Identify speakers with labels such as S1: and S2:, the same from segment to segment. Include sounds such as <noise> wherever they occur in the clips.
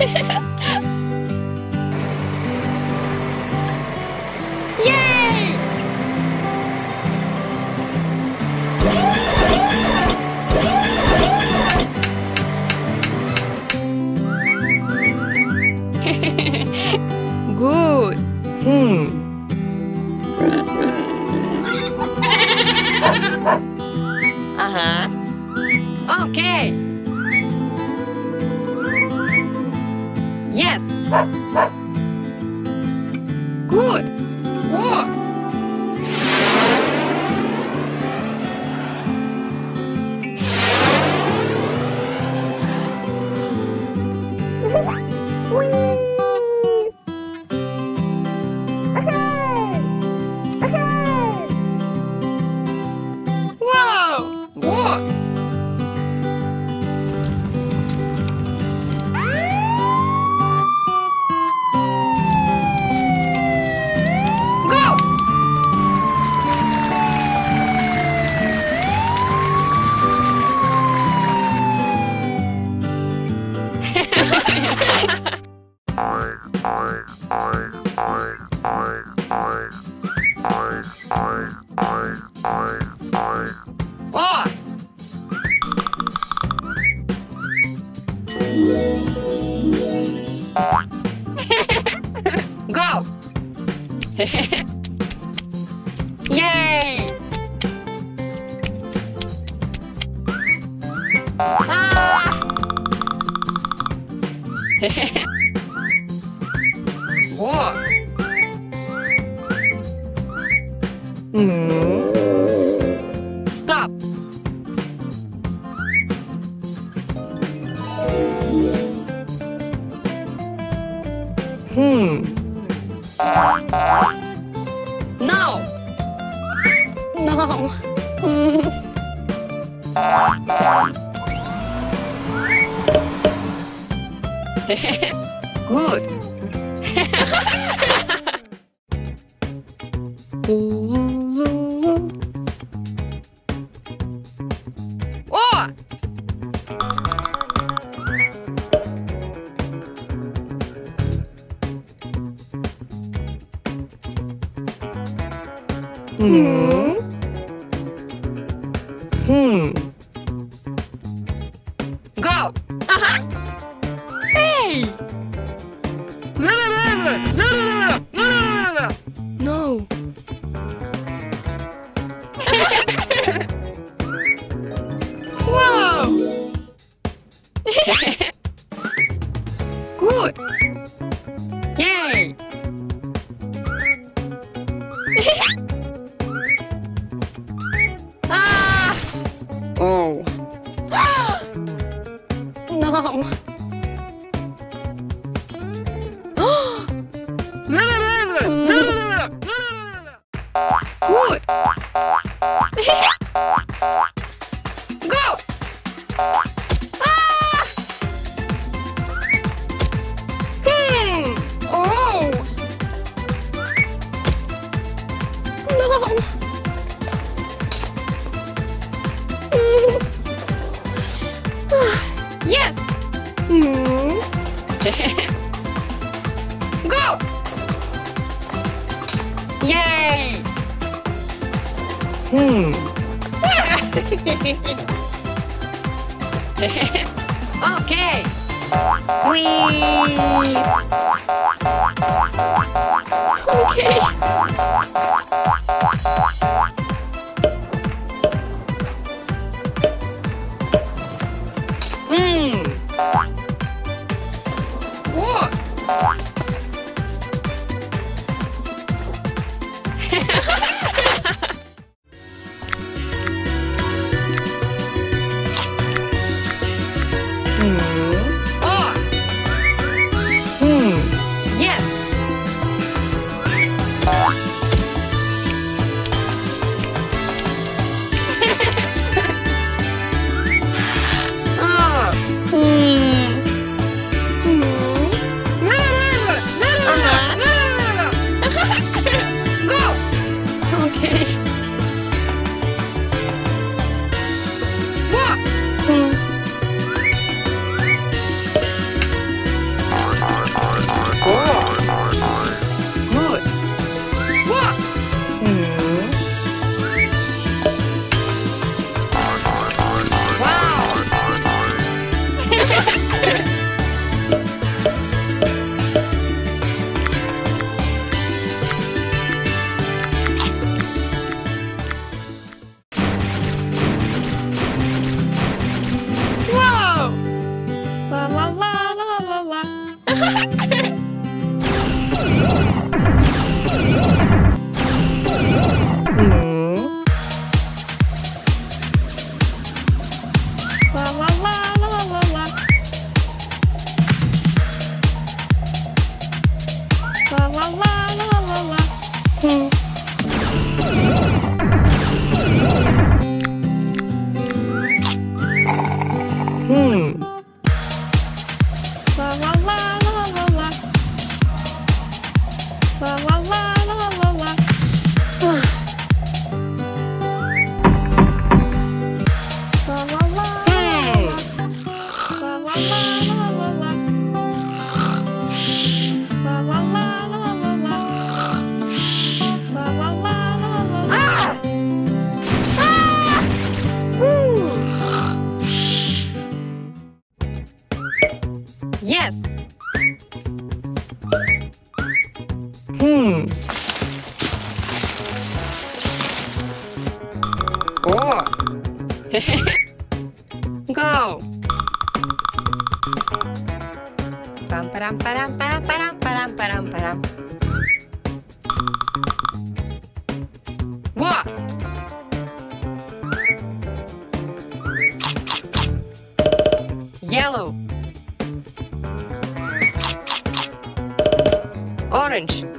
S1: Yeah. <laughs> Hmm. No! No! <laughs> Good! <laughs> Yay! Hmm. <laughs> okay. Whee! <laughs> Okay. Pam param param param param param param param. What? Yellow. Orange.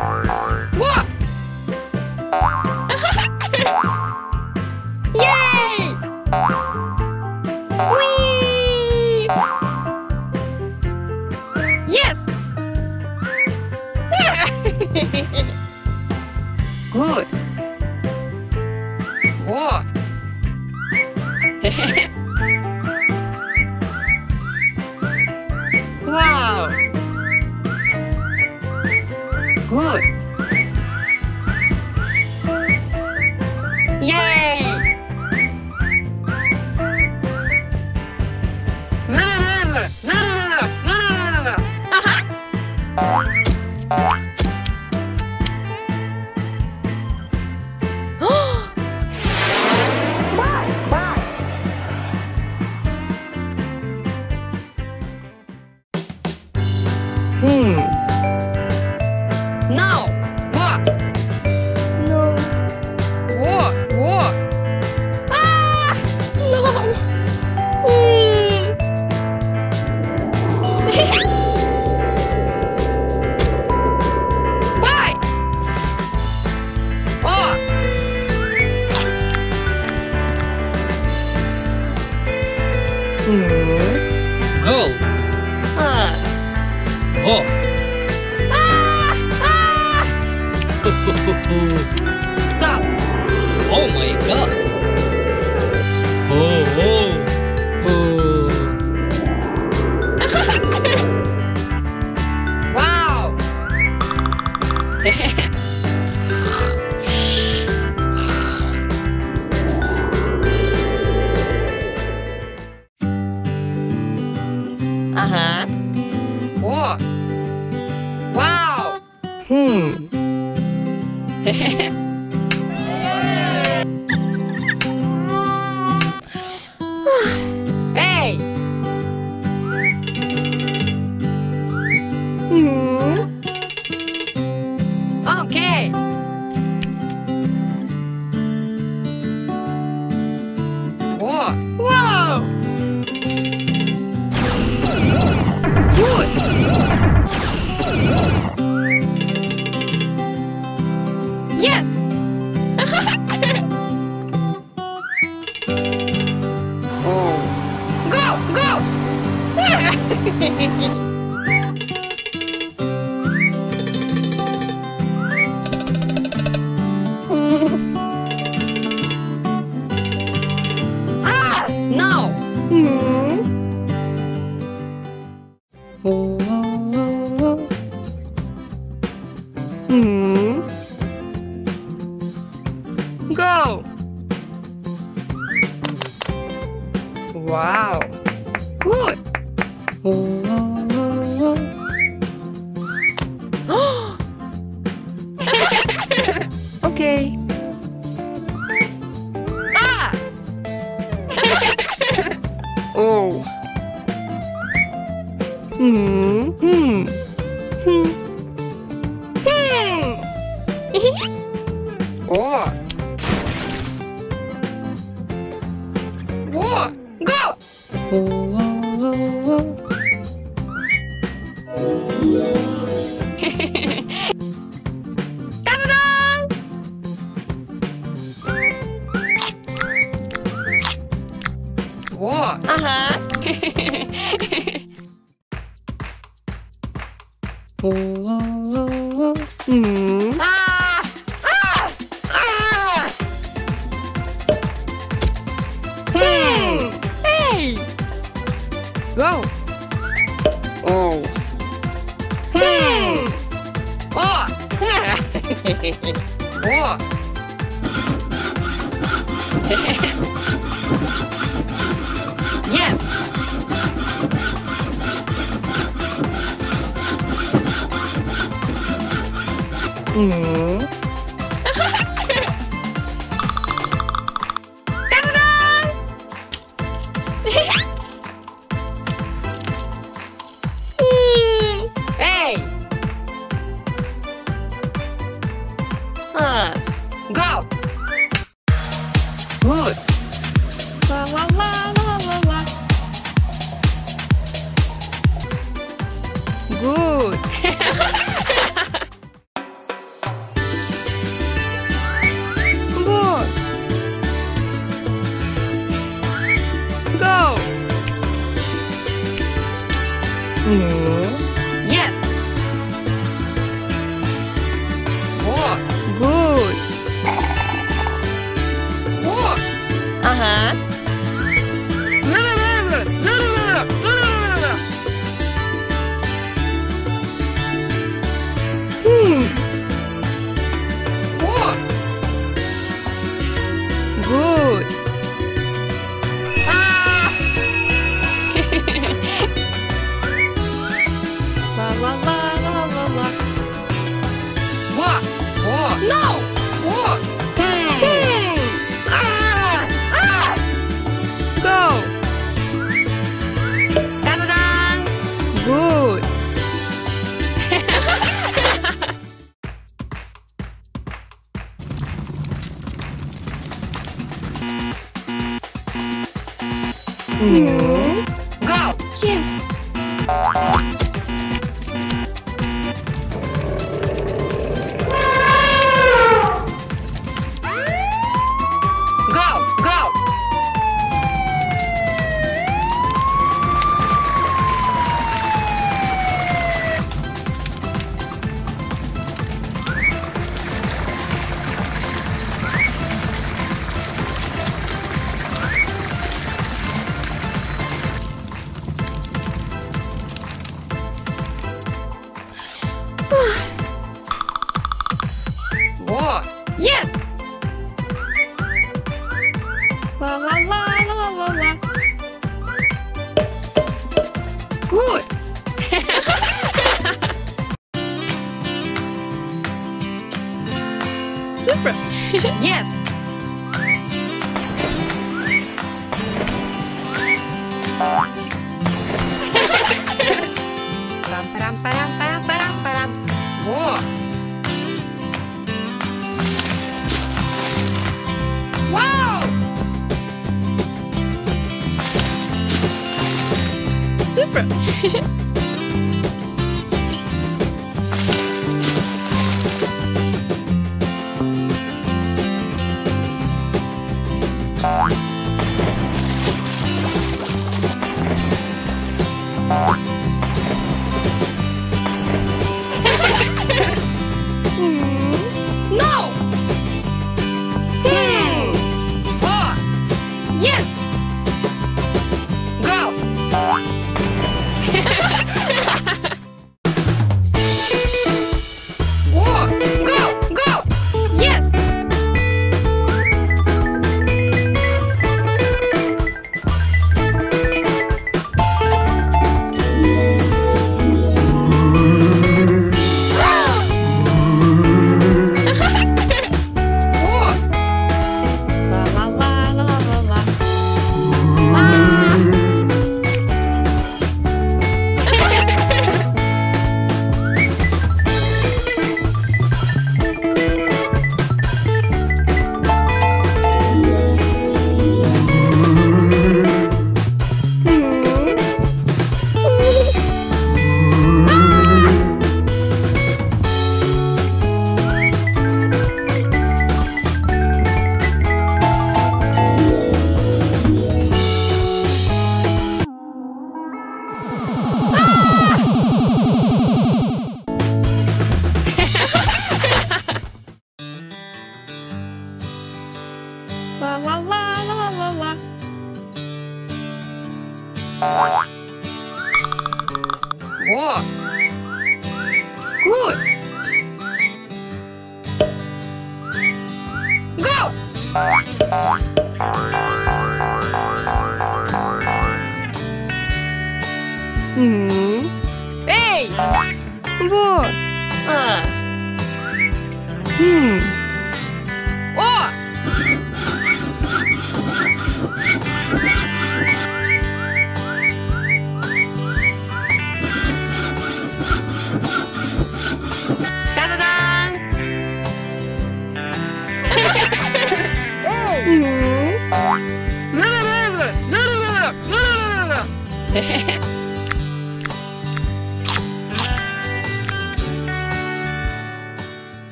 S1: Bye. Mmm. Uh-huh. Whoa. Wow. Hmm. <laughs> 음. 오. Ого! Ага. <laughs> О, good. La la la la la la. Good. <laughs> What? No!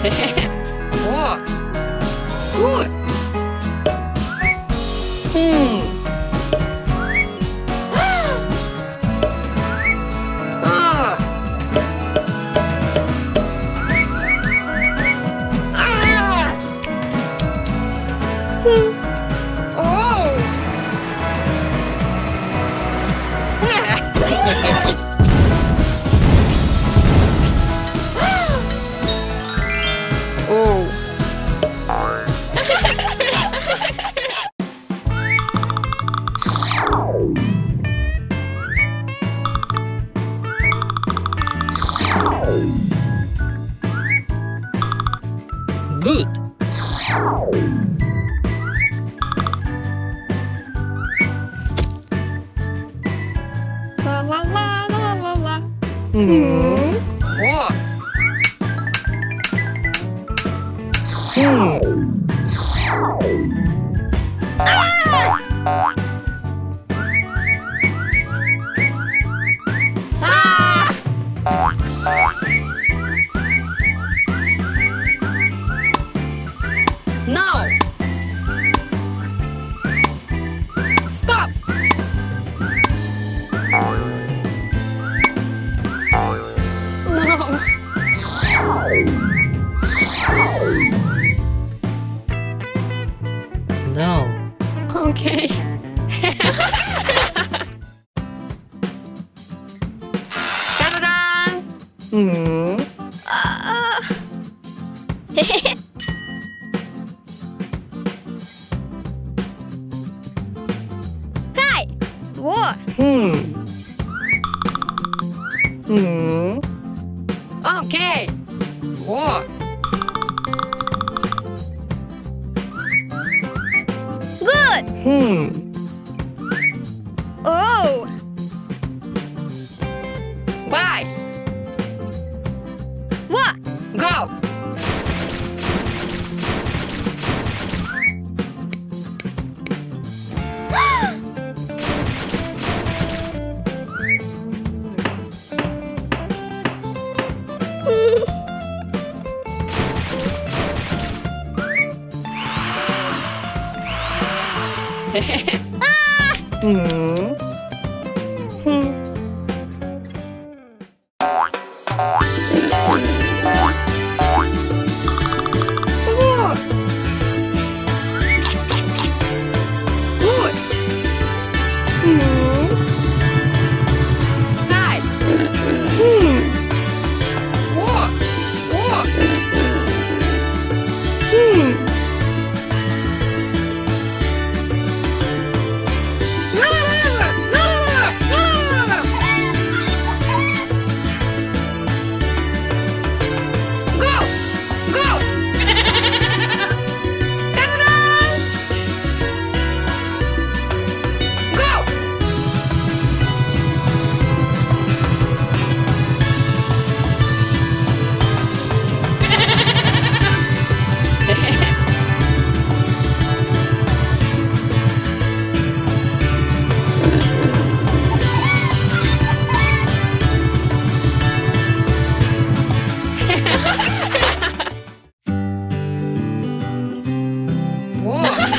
S1: <laughs> Whoa! Ooh! 嗯，哇，嗯，啊！Mm hmm.
S2: Okay. Walk.
S3: Good.
S1: Hmm.